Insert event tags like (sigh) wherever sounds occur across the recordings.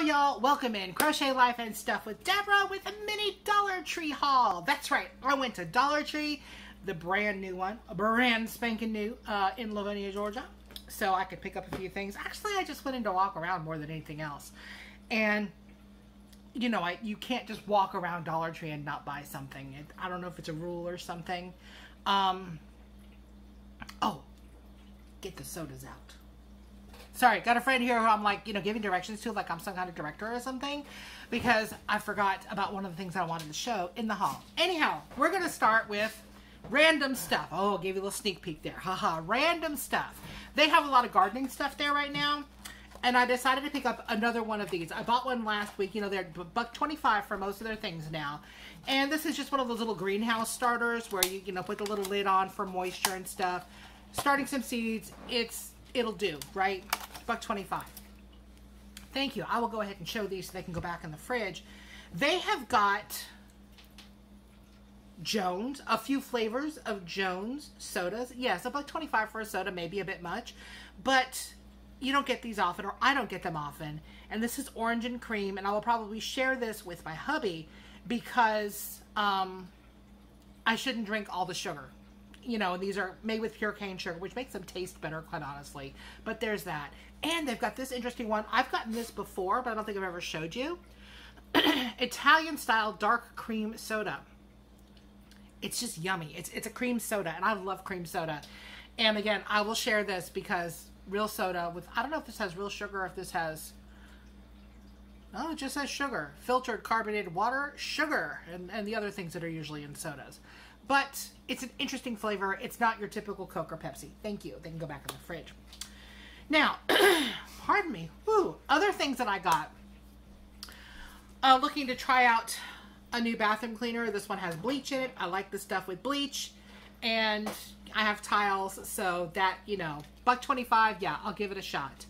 y'all, welcome in Crochet Life and Stuff with Debra with a mini Dollar Tree haul. That's right, I went to Dollar Tree, the brand new one, a brand spanking new uh, in Lavonia, Georgia, so I could pick up a few things. Actually, I just went in to walk around more than anything else. And, you know, I, you can't just walk around Dollar Tree and not buy something. It, I don't know if it's a rule or something. Um, oh, get the sodas out sorry, got a friend here who I'm like, you know, giving directions to, like I'm some kind of director or something, because I forgot about one of the things I wanted to show in the haul. Anyhow, we're going to start with random stuff. Oh, I gave you a little sneak peek there. Haha, random stuff. They have a lot of gardening stuff there right now. And I decided to pick up another one of these. I bought one last week. You know, they're buck 25 for most of their things now. And this is just one of those little greenhouse starters where you, you know, put the little lid on for moisture and stuff. Starting some seeds. It's, it'll do, right? Buck 25. Thank you. I will go ahead and show these so they can go back in the fridge. They have got Jones, a few flavors of Jones sodas. Yes, a buck 25 for a soda may be a bit much, but you don't get these often, or I don't get them often. And this is orange and cream, and I will probably share this with my hubby because um, I shouldn't drink all the sugar you know, these are made with pure cane sugar, which makes them taste better, quite honestly. But there's that. And they've got this interesting one. I've gotten this before, but I don't think I've ever showed you. (clears throat) Italian style dark cream soda. It's just yummy. It's, it's a cream soda, and I love cream soda. And again, I will share this because real soda with, I don't know if this has real sugar or if this has, oh, it just says sugar. Filtered carbonated water, sugar, and, and the other things that are usually in sodas. But it's an interesting flavor. It's not your typical Coke or Pepsi. Thank you. They can go back in the fridge. Now, (clears throat) pardon me. Woo. Other things that I got. Uh, looking to try out a new bathroom cleaner. This one has bleach in it. I like the stuff with bleach. And I have tiles, so that, you know, buck 25, yeah, I'll give it a shot.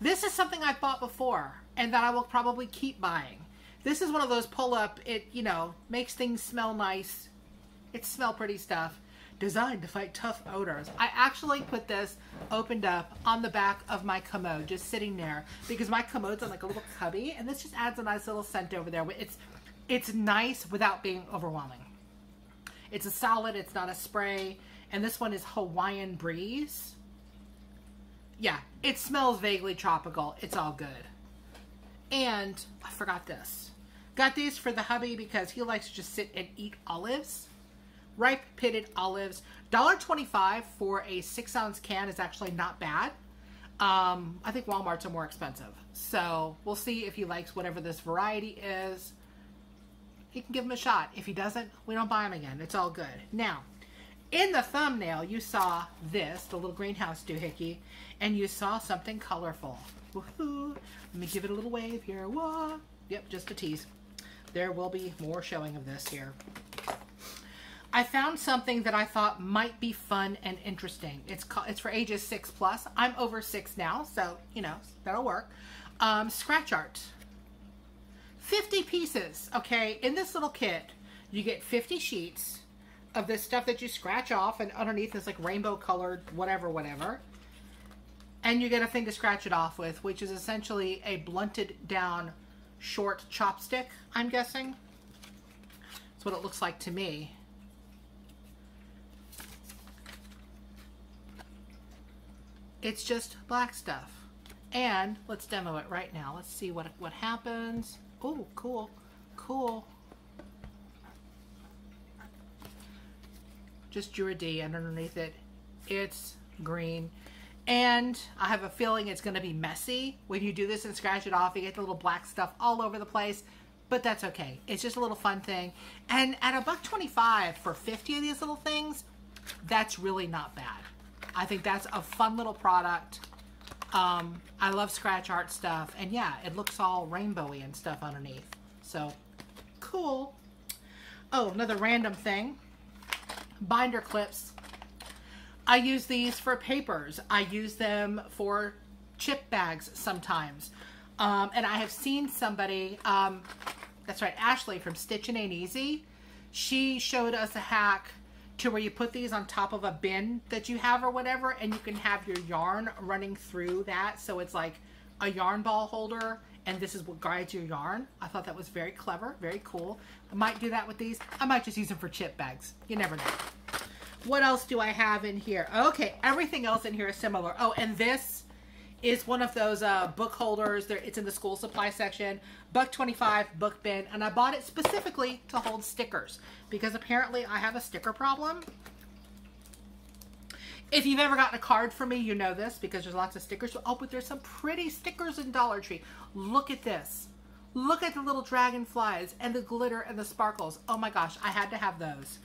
This is something I've bought before and that I will probably keep buying. This is one of those pull up, it, you know, makes things smell nice it's smell pretty stuff designed to fight tough odors. I actually put this opened up on the back of my commode, just sitting there because my commode's on like a little cubby and this just adds a nice little scent over there. It's, it's nice without being overwhelming. It's a solid, it's not a spray. And this one is Hawaiian Breeze. Yeah, it smells vaguely tropical. It's all good. And I forgot this. Got these for the hubby because he likes to just sit and eat olives ripe pitted olives. $1.25 for a six ounce can is actually not bad. Um, I think Walmart's are more expensive. So we'll see if he likes whatever this variety is. He can give him a shot. If he doesn't, we don't buy him again. It's all good. Now, in the thumbnail, you saw this, the little greenhouse doohickey, and you saw something colorful. Woohoo! Let me give it a little wave here. Whoa! Yep, just a tease. There will be more showing of this here. I found something that I thought might be fun and interesting. It's called, it's for ages six plus. I'm over six now, so you know that'll work. Um, scratch art, 50 pieces. Okay, in this little kit, you get 50 sheets of this stuff that you scratch off, and underneath is like rainbow colored whatever, whatever. And you get a thing to scratch it off with, which is essentially a blunted down short chopstick. I'm guessing. That's what it looks like to me. It's just black stuff. And let's demo it right now. Let's see what, what happens. Oh, cool. Cool. Just Dura-D and underneath it, it's green. And I have a feeling it's going to be messy. When you do this and scratch it off, you get the little black stuff all over the place. But that's okay. It's just a little fun thing. And at a buck 25 for 50 of these little things, that's really not bad. I think that's a fun little product. Um, I love scratch art stuff. And yeah, it looks all rainbowy and stuff underneath. So, cool. Oh, another random thing. Binder clips. I use these for papers. I use them for chip bags sometimes. Um, and I have seen somebody, um, that's right, Ashley from Stitchin' Ain't Easy. She showed us a hack to where you put these on top of a bin that you have or whatever and you can have your yarn running through that so it's like a yarn ball holder and this is what guides your yarn. I thought that was very clever, very cool. I might do that with these. I might just use them for chip bags. You never know. What else do I have in here? Okay, everything else in here is similar. Oh, and this is one of those uh, book holders. There, it's in the school supply section. Buck 25 book bin. And I bought it specifically to hold stickers because apparently I have a sticker problem. If you've ever gotten a card from me, you know this because there's lots of stickers. Oh, but there's some pretty stickers in Dollar Tree. Look at this. Look at the little dragonflies and the glitter and the sparkles. Oh my gosh, I had to have those.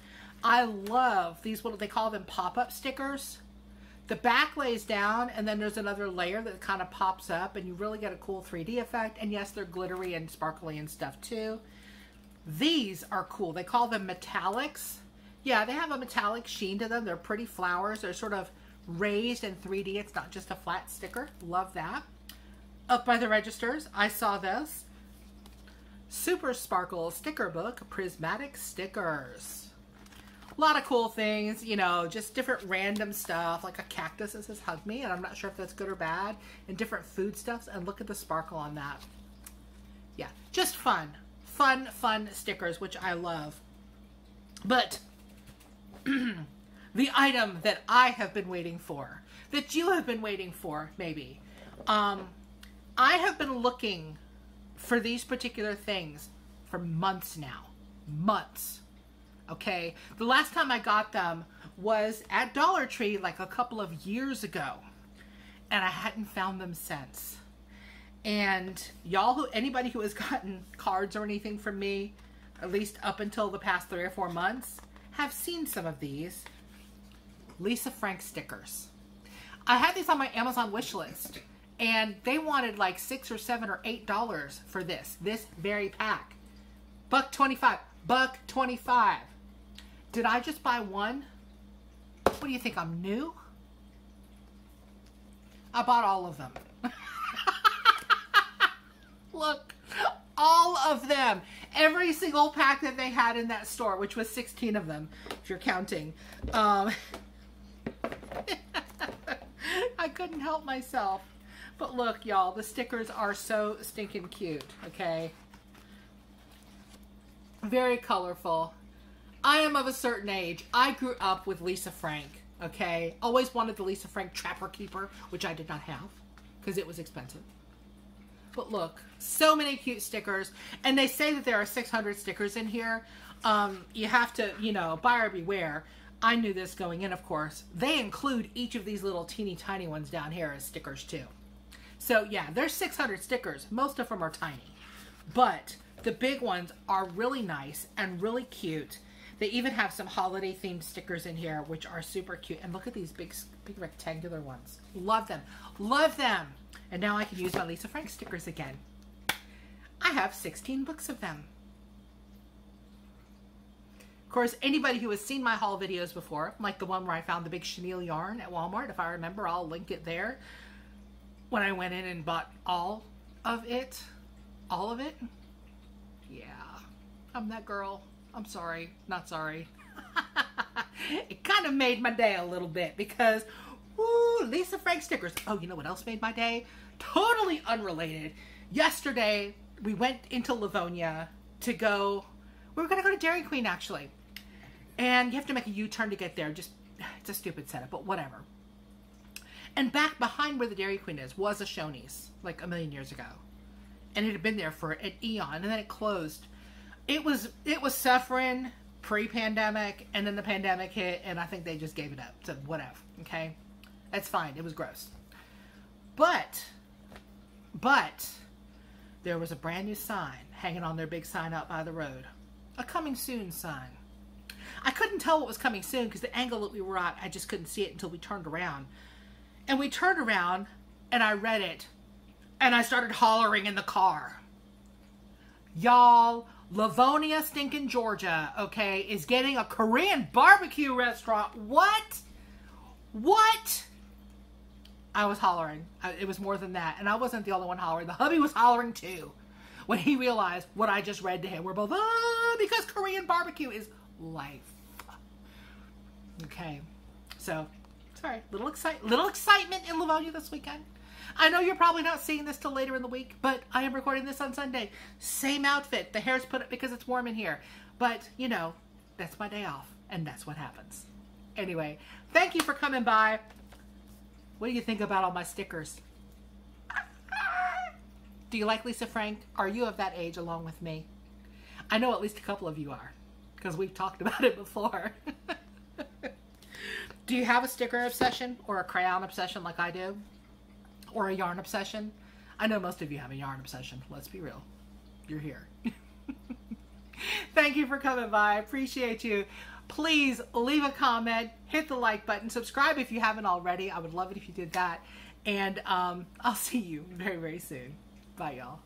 I love these, what they call them pop-up stickers. The back lays down and then there's another layer that kind of pops up and you really get a cool 3D effect. And yes, they're glittery and sparkly and stuff too. These are cool. They call them metallics. Yeah, they have a metallic sheen to them. They're pretty flowers. They're sort of raised in 3D. It's not just a flat sticker. Love that. Up by the registers, I saw this. Super Sparkle sticker book, prismatic stickers. A lot of cool things, you know, just different random stuff, like a cactus that says hug me, and I'm not sure if that's good or bad, and different foodstuffs, and look at the sparkle on that. Yeah, just fun. Fun, fun stickers, which I love. But (clears throat) the item that I have been waiting for, that you have been waiting for, maybe. Um, I have been looking for these particular things for months now. Months. Okay? The last time I got them was at Dollar Tree like a couple of years ago. And I hadn't found them since. And y'all who anybody who has (laughs) gotten cards or anything from me, at least up until the past three or four months, have seen some of these Lisa Frank stickers. I had these on my Amazon wish list and they wanted like six or seven or eight dollars for this, this very pack. Buck 25, buck 25. Did I just buy one? What do you think, I'm new? I bought all of them. (laughs) Look, all of them. Every single pack that they had in that store, which was 16 of them, if you're counting. Um, (laughs) I couldn't help myself. But look, y'all, the stickers are so stinking cute, okay? Very colorful. I am of a certain age. I grew up with Lisa Frank, okay? Always wanted the Lisa Frank Trapper Keeper, which I did not have because it was expensive. But look, so many cute stickers. And they say that there are 600 stickers in here. Um, you have to, you know, buyer beware. I knew this going in, of course. They include each of these little teeny tiny ones down here as stickers too. So yeah, there's 600 stickers. Most of them are tiny. But the big ones are really nice and really cute. They even have some holiday themed stickers in here, which are super cute. And look at these big, big rectangular ones. Love them. Love them. And now I can use my Lisa Frank stickers again. I have 16 books of them. Of course, anybody who has seen my haul videos before, like the one where I found the big chenille yarn at Walmart, if I remember, I'll link it there. When I went in and bought all of it, all of it, yeah, I'm that girl. I'm sorry, not sorry. (laughs) it kind of made my day a little bit because, woo, Lisa Frank stickers. Oh, you know what else made my day? Totally unrelated. Yesterday, we went into Lavonia to go, we were going to go to Dairy Queen actually. And you have to make a U-turn to get there. Just, it's a stupid setup, but whatever. And back behind where the Dairy Queen is was a Shoney's, like a million years ago. And it had been there for an eon, and then it closed. It was it was suffering pre-pandemic, and then the pandemic hit, and I think they just gave it up. So whatever, okay? That's fine. It was gross. But, but, there was a brand new sign hanging on their big sign out by the road. A coming soon sign. I couldn't tell what was coming soon because the angle that we were at, I just couldn't see it until we turned around. And we turned around and I read it and I started hollering in the car. Y'all, Lavonia, stinking Georgia, okay, is getting a Korean barbecue restaurant. What? What? I was hollering. It was more than that. And I wasn't the only one hollering. The hubby was hollering too when he realized what I just read to him. We're both, ah, because Korean barbecue is life. Okay, so sorry, little excite, little excitement in Lavonia this weekend. I know you're probably not seeing this till later in the week, but I am recording this on Sunday. Same outfit. The hair's put up because it's warm in here. But, you know, that's my day off, and that's what happens. Anyway, thank you for coming by. What do you think about all my stickers? Do you like Lisa Frank? Are you of that age along with me? I know at least a couple of you are because we've talked about it before. (laughs) do you have a sticker obsession or a crayon obsession like I do? Or a yarn obsession? I know most of you have a yarn obsession. Let's be real. You're here. (laughs) Thank you for coming by. I appreciate you. Please leave a comment, hit the like button, subscribe if you haven't already. I would love it if you did that. And um, I'll see you very, very soon. Bye, y'all.